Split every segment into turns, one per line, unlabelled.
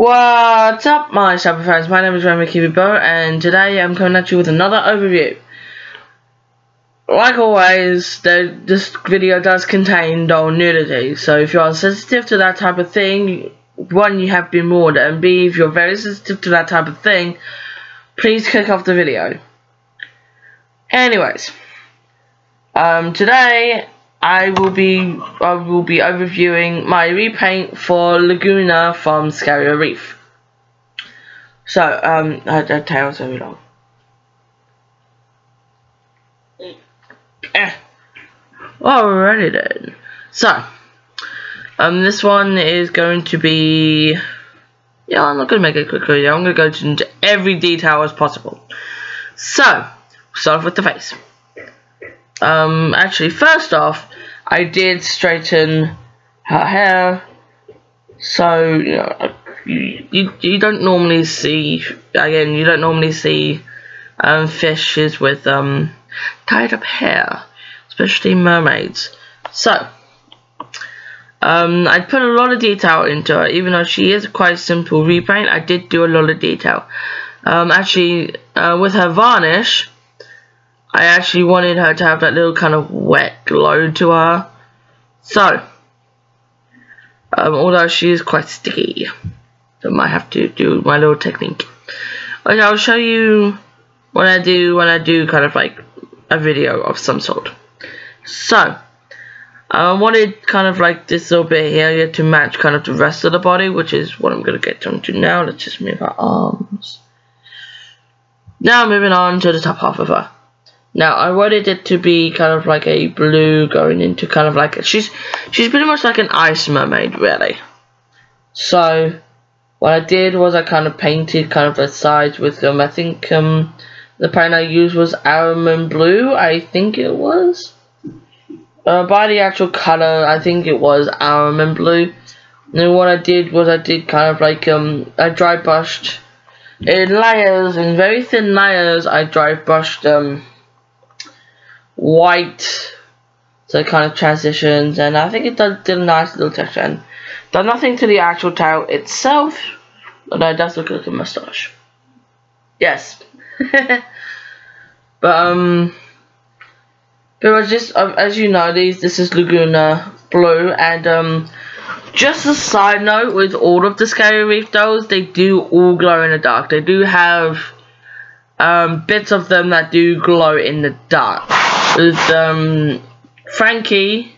What's up, my Cyber fans? My name is Remy Kibibo, and today I'm coming at you with another overview. Like always, the, this video does contain dull nudity, so if you are sensitive to that type of thing, one, you have been warned, and B, if you're very sensitive to that type of thing, please click off the video. Anyways, um, today I will be I will be overviewing my repaint for Lagoona from Scarrier Reef. So, um, that tail's very long. Eh. Alrighty then. So, um, this one is going to be. Yeah, I'm not to make it quick video. I'm to go into every detail as possible. So, start off with the face. Um, actually, first off, I did straighten her hair. So, you know, you, you, don't normally see, again, you don't normally see um, fishes with um, tied up hair, especially mermaids. So, um, I put a lot of detail into her, even though she is quite simple repaint, I did do a lot of detail. Um, actually, uh, with her varnish, I actually wanted her to have that little kind of wet glow to her. So, um, although she is quite sticky, so I might have to do my little technique. Okay, I'll show you what I do when I do kind of like a video of some sort. So, I wanted kind of like this little bit here to match kind of the rest of the body, which is what I'm going to get onto now. Let's just move our arms. Now moving on to the top half of her. Now I wanted it to be kind of like a blue going into kind of like she's she's pretty much like an ice mermaid really. So what I did was I kind of painted kind of the sides with them. I think um the paint I used was Aramon blue. I think it was. Uh, by the actual color, I think it was Aramon blue. And then what I did was I did kind of like um I dry brushed in layers in very thin layers. I dry brushed um white. So it kind of transitions and I think it does, did a nice little texture and does nothing to the actual tail itself. But it does look like a mustache yes. But um but just um, as you know these this is Lagoona Blue and um just a side note with all of the Scarrier Reef dolls they do all glow in the dark. They do have um, bits of them that do glow in the dark with um, Frankie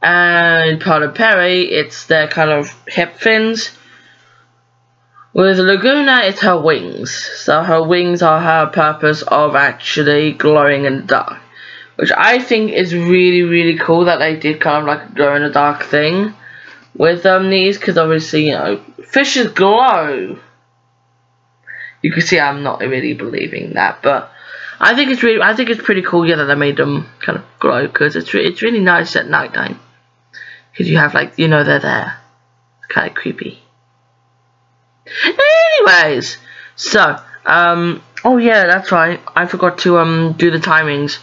and Tyler Perry, it's their kind of hip fins. With Lagoona, it's her wings. So her wings are her purpose of actually glowing in the dark. Which I think is really, really cool that they did kind of like a glow in the dark thing with um, these. Because obviously, you know, fishes glow. You can see I'm not really believing that. But I think it's really, I think it's pretty cool, yeah, that they made them kind of glow because it's re it's really nice at night time because you have like you know they're there. It's kind of creepy. Anyways, so um, oh yeah, that's right. I forgot to um do the timings.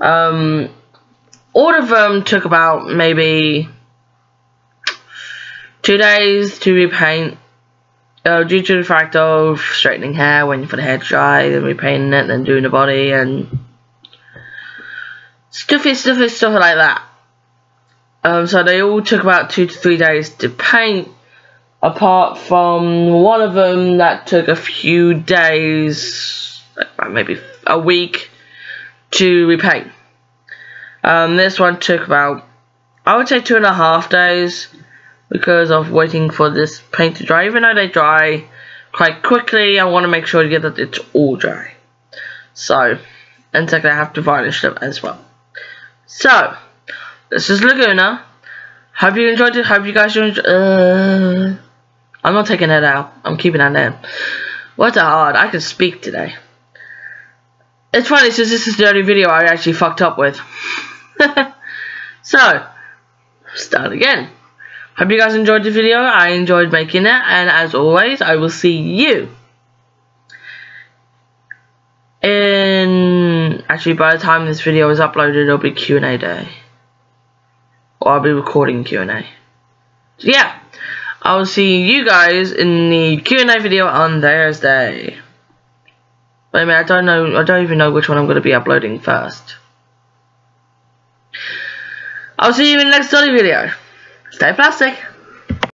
Um, all of them took about maybe two days to repaint uh, due to the fact of straightening hair, waiting for the hair to dry, then repainting it, then doing the body, and stuffy, stuffy, stuff like that. Um, so they all took about two to three days to paint, apart from one of them that took a few days, maybe a week, to repaint. Um, this one took about, I would say two and a half days because of waiting for this paint to dry. Even though they dry quite quickly, I want to make sure to get that it's all dry. So, and second I have to varnish them as well. So, this is Lagoona. Hope you enjoyed it. Hope you guys enjoyed uh, I'm not taking that out. I'm keeping that in. What's hard? I can speak today. It's funny since this is the only video I actually fucked up with. so, start again. Hope you guys enjoyed the video. I enjoyed making it. And as always, I will see you in... Actually, by the time this video is uploaded, it'll be Q&A day. Or I'll be recording Q&A. So, yeah. I will see you guys in the Q&A video on Thursday. Wait a minute, I don't know, I don't even know which one I'm going to be uploading first. I'll see you in the next study video. Stay plastic.